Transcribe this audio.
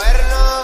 cuernos.